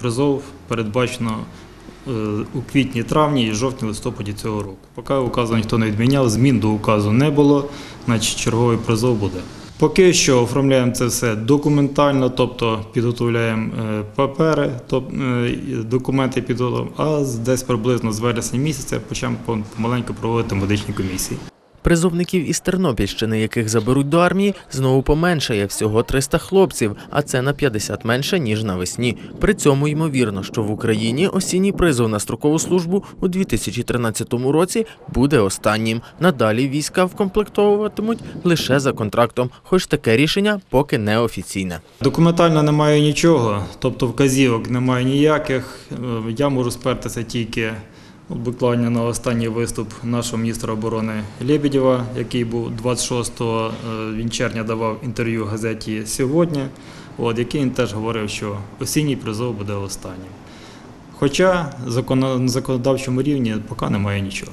Призов передбачено е, у квітні-травні і жовтні-листопаді цього року. Поки указу ніхто не відміняв, змін до указу не було, значить черговий призов буде. Поки що оформляємо це все документально, тобто підготовляємо е, папери, тобто документи підготовимо, а десь приблизно з вересня місяця почнемо помаленьку проводити медичні комісії. Призовників із Тернопільщини, яких заберуть до армії, знову поменшає всього 300 хлопців, а це на 50 менше ніж навесні. При цьому ймовірно, що в Україні осінній призов на строкову службу у 2013 році буде останнім. Надалі війська вкомплектовуватимуть лише за контрактом, хоч таке рішення поки не офіційне. Документально немає нічого, тобто вказівок немає ніяких. Е, Я можу спертися тільки буквально на останній виступ нашого міністра оборони Лебедєва, який був 26 е, червня давав інтерв'ю газеті сьогодні, от, який він теж говорив, що осінній призов буде останнім. Хоча на законодавчому рівні поки немає нічого.